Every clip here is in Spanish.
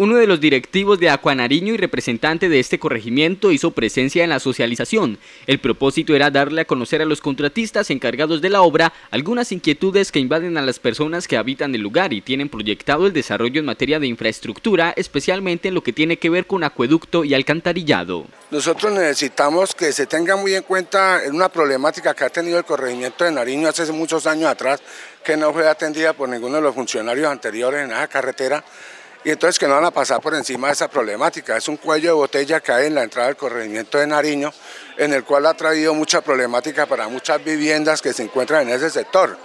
Uno de los directivos de Acuanariño y representante de este corregimiento hizo presencia en la socialización. El propósito era darle a conocer a los contratistas encargados de la obra algunas inquietudes que invaden a las personas que habitan el lugar y tienen proyectado el desarrollo en materia de infraestructura, especialmente en lo que tiene que ver con acueducto y alcantarillado. Nosotros necesitamos que se tenga muy en cuenta una problemática que ha tenido el corregimiento de Nariño hace muchos años atrás, que no fue atendida por ninguno de los funcionarios anteriores en esa carretera, y entonces que no van a pasar por encima de esa problemática. Es un cuello de botella que hay en la entrada del corregimiento de Nariño, en el cual ha traído mucha problemática para muchas viviendas que se encuentran en ese sector.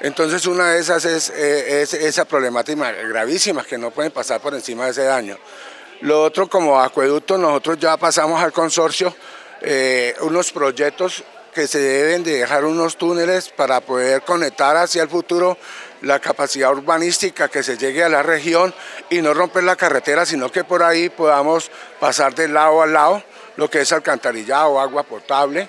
Entonces una de esas es, eh, esa problemática gravísima, que no pueden pasar por encima de ese daño. Lo otro, como acueducto, nosotros ya pasamos al consorcio eh, unos proyectos que se deben de dejar unos túneles para poder conectar hacia el futuro la capacidad urbanística que se llegue a la región y no romper la carretera, sino que por ahí podamos pasar de lado a lado lo que es alcantarillado, agua potable.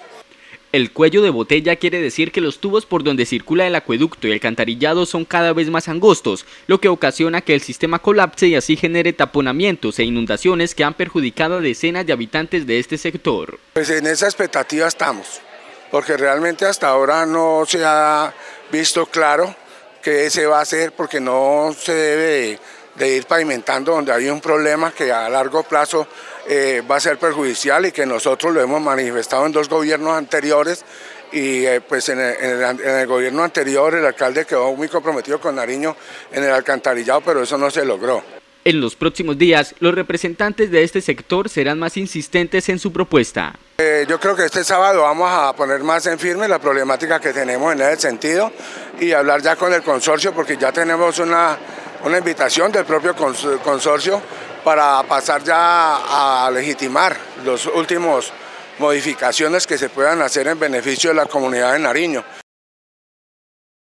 El cuello de botella quiere decir que los tubos por donde circula el acueducto y alcantarillado son cada vez más angostos, lo que ocasiona que el sistema colapse y así genere taponamientos e inundaciones que han perjudicado a decenas de habitantes de este sector. Pues en esa expectativa estamos porque realmente hasta ahora no se ha visto claro qué se va a hacer, porque no se debe de, ir pavimentando donde hay un problema que a largo plazo eh, va a ser perjudicial y que nosotros lo hemos manifestado en dos gobiernos anteriores y eh, pues en el, gobierno anterior el alcalde quedó muy comprometido con Nariño en el alcantarillado, pero eso no se logró. En los próximos días, los representantes de este sector serán más insistentes en su propuesta. Eh, yo creo que este sábado vamos a poner más en firme la problemática que tenemos en ese sentido y hablar ya con el consorcio porque ya tenemos una, una invitación del propio consorcio para pasar ya a legitimar los últimos modificaciones que se puedan hacer en beneficio de la comunidad de Nariño.